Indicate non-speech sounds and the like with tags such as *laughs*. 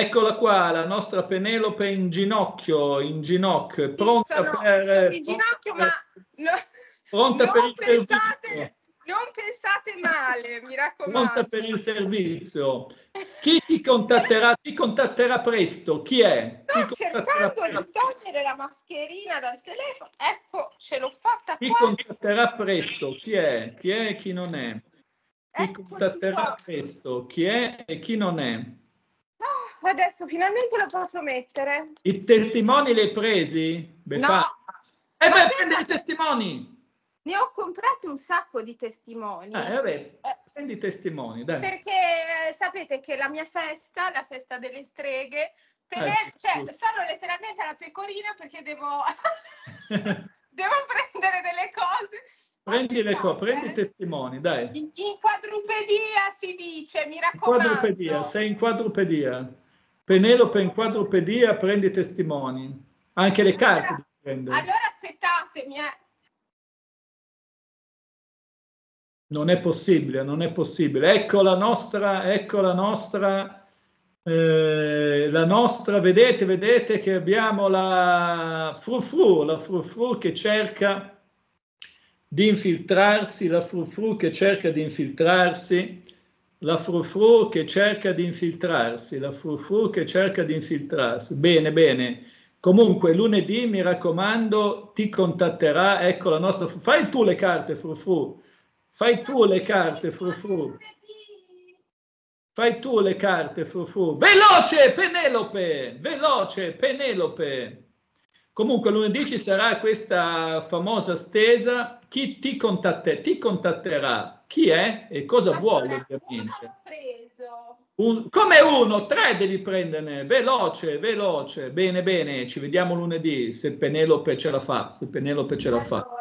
Eccola qua, la nostra Penelope in ginocchio, in ginocchio, pronta sono, per... sono in ginocchio, ma no, pronta non per il pensate, servizio. non pensate male, mi raccomando. Pronta per il servizio. Chi ti contatterà? Ti contatterà presto. Chi è? Sto Ti cercando di togliere la mascherina dal telefono. Ecco, ce l'ho fatta Chi qua. contatterà presto? Chi è? Chi è e chi non è? Chi Eccoci contatterà qua. presto? Chi è e chi non è? Adesso finalmente lo posso mettere. I testimoni li hai presi? Beh, No, fa- Eh beh, prendi i testimoni! ne ho comprati un sacco di testimoni. Eh, vabbè, Eh, prendi i testimoni, dai. perché eh, sapete che la mia festa, la festa delle streghe, per Eh, cioè, sono letteralmente la pecorina perché devo, *laughs* *laughs* devo prendere delle cose. prendi le cose, prendi i testimoni, dai. In, in quadrupedia si dice, mi In raccomando. quadrupedia, sei in quadrupedia. Penelope in quadrupedia, prendi i testimoni. Anche le carte devi prendere. Allora aspettatemi, eh. Non è possibile, non è possibile. Ecco la nostra, ecco la nostra, eh, la nostra, vedete, vedete che abbiamo la frufru, la frufru che cerca di infiltrarsi, la frufru che cerca di infiltrarsi, la frufru che cerca di infiltrarsi, la frufru che cerca di infiltrarsi. Bene, bene. Comunque lunedì, mi raccomando, ti contatterà, ecco la nostra, fai tu le carte, frufru. Fai tu le carte, frufru. Fai tu le carte, frufru. Veloce, Penelope! Veloce, Penelope! Comunque lunedì ci sarà questa famosa stesa. Chi ti, contatte- ti contatterà? Chi è e cosa vuole, Allora, ovviamente. l'ho preso. Un- come uno, tre devi prenderne, veloce, veloce. Bene, bene, ci vediamo lunedì se Penelope ce la fa, se Penelope ce la fa.